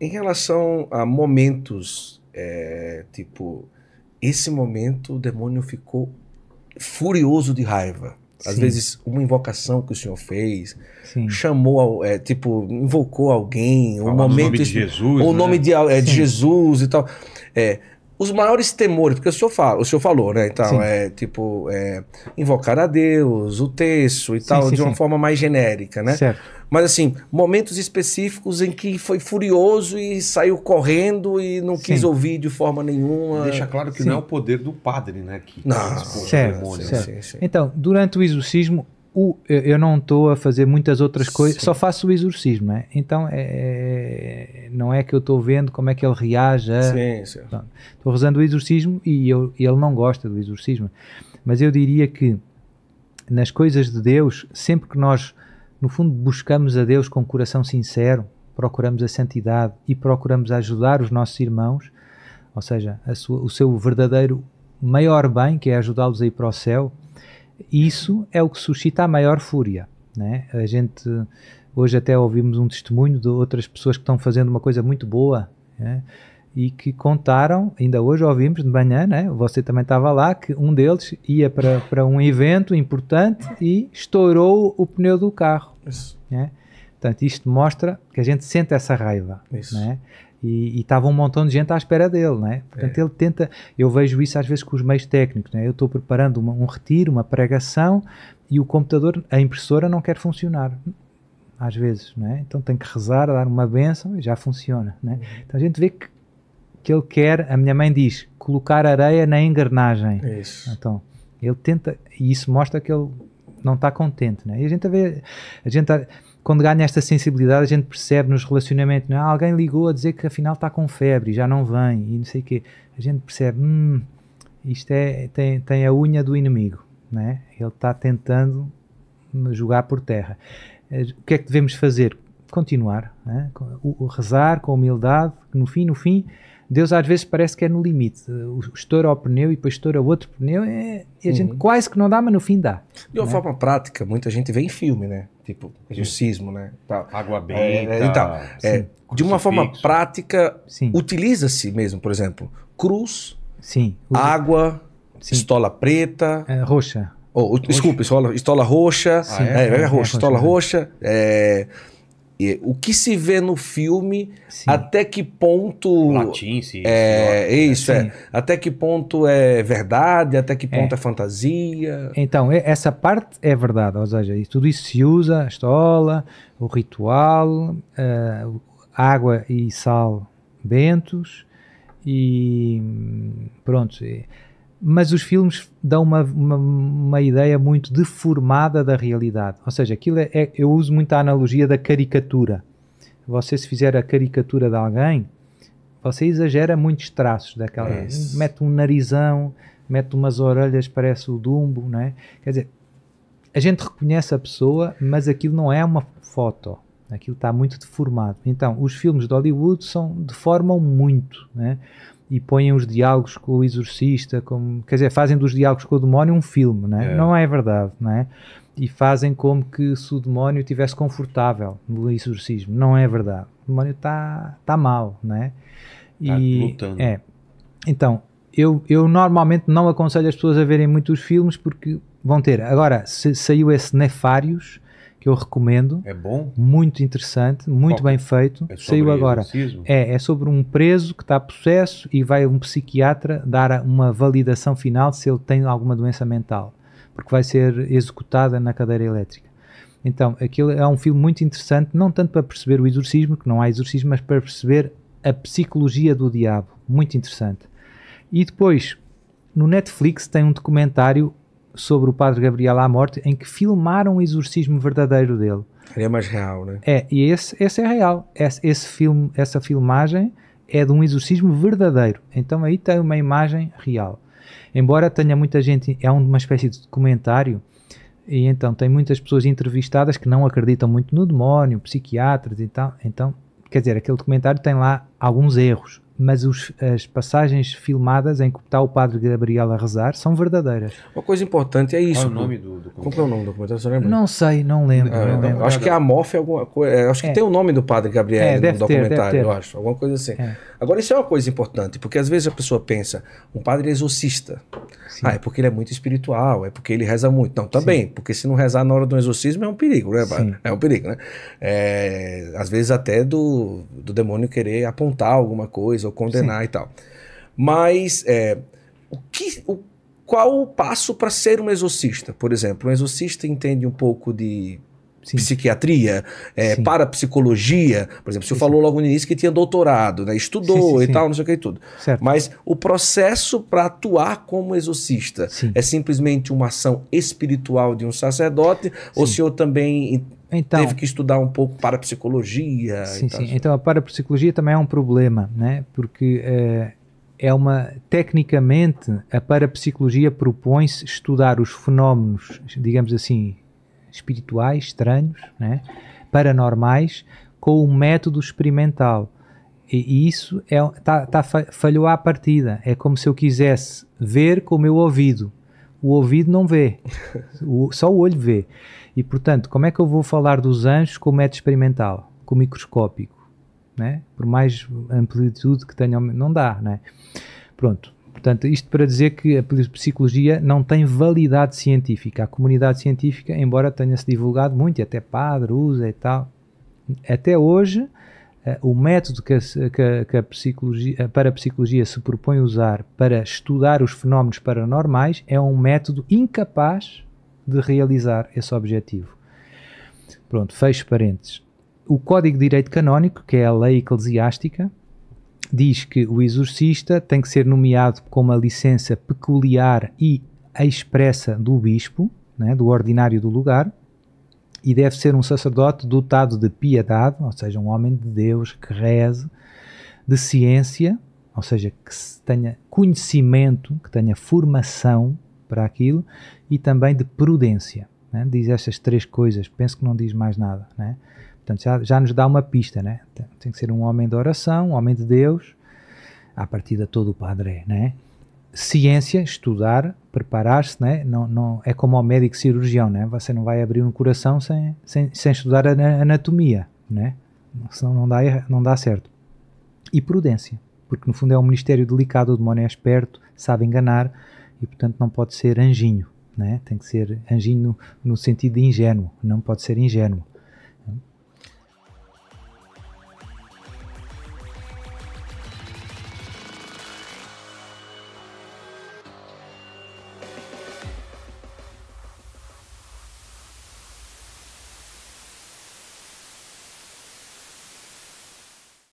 Em relação a momentos, é, tipo, esse momento o demônio ficou furioso de raiva. Às Sim. vezes, uma invocação que o senhor fez, Sim. chamou, é, tipo, invocou alguém, um Falar o momento. nome de Jesus, Ou o né? nome de, é, de. Jesus e tal. É, os maiores temores, porque o senhor, fala, o senhor falou, né? Então, Sim. é tipo, é, invocar a Deus, o texto e tal, sim, de uma sim. forma mais genérica, né? Certo. Mas assim, momentos específicos em que foi furioso e saiu correndo e não quis Sim. ouvir de forma nenhuma. Deixa claro que Sim. não é o poder do padre, né? Que Não, Certo, demônio, certo. Sim, sim. Então, durante o exorcismo, o- eu- não estou a fazer muitas outras coisas, só faço o exorcismo, é? Então, é- não é que eu estou vendo como é que ele reage a, Sim, sim. Estou rezando o exorcismo e eu- ele não gosta do exorcismo. Mas eu diria que nas coisas de Deus, sempre que nós, no fundo, buscamos a Deus com um coração sincero, procuramos a santidade e procuramos ajudar os nossos irmãos, ou seja, sua- o seu verdadeiro maior bem, que é ajudá-los a ir para o céu, isso é o que suscita a maior fúria. Né? A gente, hoje até ouvimos um testemunho de outras pessoas que estão fazendo uma coisa muito boa, né? e que contaram, ainda hoje ouvimos de manhã, né? você também estava lá, que um deles ia para, para um evento importante e estourou o pneu do carro. Isso. Né? Portanto, isto mostra que a gente sente essa raiva. Isso. Né? E estava um montão de gente à espera dele. Né? Portanto, ele tenta. Eu vejo isso às vezes com os meios técnicos. Né? Eu estou preparando uma- um retiro, uma pregação e o computador, a impressora não quer funcionar. Às vezes, não é? Então tem que rezar, dar uma benção e já funciona. Né? Então a gente vê que, que ele quer, a minha mãe diz, colocar areia na engrenagem. Isso. Então, ele tenta, e isso mostra que ele não está contente, né? E a gente vê, a gente, quando ganha esta sensibilidade, a gente percebe nos relacionamentos, né? Ah, alguém ligou a dizer que afinal está com febre e já não vem, e não sei o quê. A gente percebe, hum, isto é, tem, tem a unha do inimigo, né? Ele está tentando jogar por terra. Eh, O que é que devemos fazer? Continuar, né? Rezar com humildade, no fim, no fim, Deus às vezes parece que é no limite. O estoura o pneu e depois estoura outro pneu é, e a gente quase que não dá, mas no fim dá. De uma forma prática, muita gente vê em filme, né? Tipo, exorcismo, né? Tal. Água benta. É, então, é, de uma forma prática, utiliza-se mesmo, por exemplo, cruz, sim. O- água, Sim. estola preta, a roxa. ou, desculpa, estola, estola roxa, Sim. é, é, É, roxa, é estola roxa, roxa, é, o que se vê no filme, Sim. até que ponto Latim, sim. é, sim, isso, é, até que ponto é verdade, até que ponto é, É. fantasia, Então, essa parte é verdade, ou seja, tudo isso se usa, a estola, o ritual, o- água e sal bentos e hum, pronto. e- Mas os filmes dão uma, uma, uma ideia muito deformada da realidade. Ou seja, aquilo é, é- eu uso muito a analogia da caricatura. Você se fizer a caricatura de alguém, você exagera muitos traços daquela. É. Mete um narizão, mete umas orelhas, parece o Dumbo, não é? Quer dizer, a gente reconhece a pessoa, mas aquilo não é uma foto. Aquilo está muito deformado. Então, os filmes de Hollywood são, deformam muito, né? E põem os diálogos com o exorcista, como, quer dizer, fazem dos diálogos com o demónio um filme, né? É. Não é verdade, não é? E fazem como que se o demónio estivesse confortável no exorcismo. Não é verdade. O demónio está tá mal, não é? Tá lutando. É. Então, eu, eu normalmente não aconselho as pessoas a verem muitos filmes porque vão ter. Agora, se, saiu esse Nefários, que eu recomendo, É bom? muito interessante, muito Qual? bem feito. É saiu agora. exorcismo? É, é sobre um preso que está possesso e vai um psiquiatra dar a- uma validação final se ele tem alguma doença mental, porque vai ser executada na cadeira elétrica. Então, aquilo é um filme muito interessante, não tanto para perceber o exorcismo, que não há exorcismo, mas para perceber a psicologia do diabo. Muito interessante. E depois, no Netflix tem um documentário sobre o Padre Gabriel à morte em que filmaram o exorcismo verdadeiro dele. é mais real, né? É, e esse, esse é real. Esse, esse filme, essa filmagem é de um exorcismo verdadeiro. Então aí tem uma imagem real. Embora tenha muita gente, é um- uma espécie de documentário, e então tem muitas pessoas entrevistadas que não acreditam muito no demónio, psiquiatras e tal. Então, quer dizer, aquele documentário tem lá alguns erros, mas os, as passagens filmadas em que está o padre Gabriel a rezar são verdadeiras. Uma coisa importante é isso. Qual é o nome do documentário? Qual é o nome do documentário? Você lembra? Não sei, não lembro. Ah, não não, lembro. acho que a Amorf é alguma coisa. Acho que É. tem o nome do padre Gabriel É, no documentário, ter. eu acho. Alguma coisa assim. É. Agora, isso é uma coisa importante, porque às vezes a pessoa pensa, um padre é exorcista. Sim. Ah, é porque ele é muito espiritual, é porque ele reza muito. Não, também, porque se não rezar na hora do exorcismo é um perigo, né, padre? Sim. É um perigo, né? É, às vezes até do, do demônio querer apontar alguma coisa ou condenar e tal. Mas é, o que, o, qual o passo para ser um exorcista? Por exemplo, um exorcista entende um pouco de Sim. psiquiatria, é, Sim. parapsicologia. Por exemplo, você Sim, falou logo no início que tinha doutorado, né? estudou Sim, sim, e sim. tal, não sei o que e tudo. Certo. Mas o processo para atuar como exorcista Sim. é simplesmente uma ação espiritual de um sacerdote? Ou o Sim. senhor também Então, teve que estudar um pouco parapsicologia? Sim, e tal? sim. Então a parapsicologia também é um problema, né? Porque eh, é uma tecnicamente a parapsicologia propõe-se estudar os fenómenos, digamos assim, espirituais, estranhos, né? paranormais, com o método experimental. E, e isso é, tá, tá, fa- falhou à partida. É como se eu quisesse ver com o meu ouvido. O ouvido não vê, o- só o olho vê. E portanto, como é que eu vou falar dos anjos com o método experimental, com o microscópico? Né? Por mais amplitude que tenham, não dá. Né? Pronto. Portanto, isto para dizer que a psicologia não tem validade científica. A comunidade científica, embora tenha-se divulgado muito, e até padre usa e tal, até hoje, o método que a, que a- a psicologia, a se propõe usar para estudar os fenómenos paranormais é um método incapaz de realizar esse objetivo. Pronto, fecho parênteses. O Código de Direito Canónico, que é a lei eclesiástica, diz que o exorcista tem que ser nomeado com uma licença peculiar e expressa do bispo, né, do ordinário do lugar, e deve ser um sacerdote dotado de piedade, ou seja, um homem de Deus que reze, de ciência, ou seja, que tenha conhecimento, que tenha formação para aquilo, e também de prudência. né? Diz estas três coisas, penso que não diz mais nada. Né? Portanto, já, já nos dá uma pista, né? Tem, que ser um homem de oração, um homem de Deus, à partida todo o padre é, né? Ciência, estudar, preparar-se, né? Não, não, é como ao médico cirurgião, né? Você não vai abrir um coração sem, sem, sem estudar a ana- anatomia, né? Senão não dá, não dá certo. E prudência, porque no fundo é um ministério delicado, o demónio é esperto, sabe enganar e portanto não pode ser anjinho, né? Tem que ser anjinho no, no sentido de ingênuo, não pode ser ingênuo.